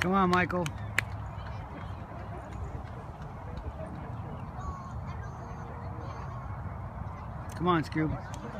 Come on, Michael. Come on, Scoob.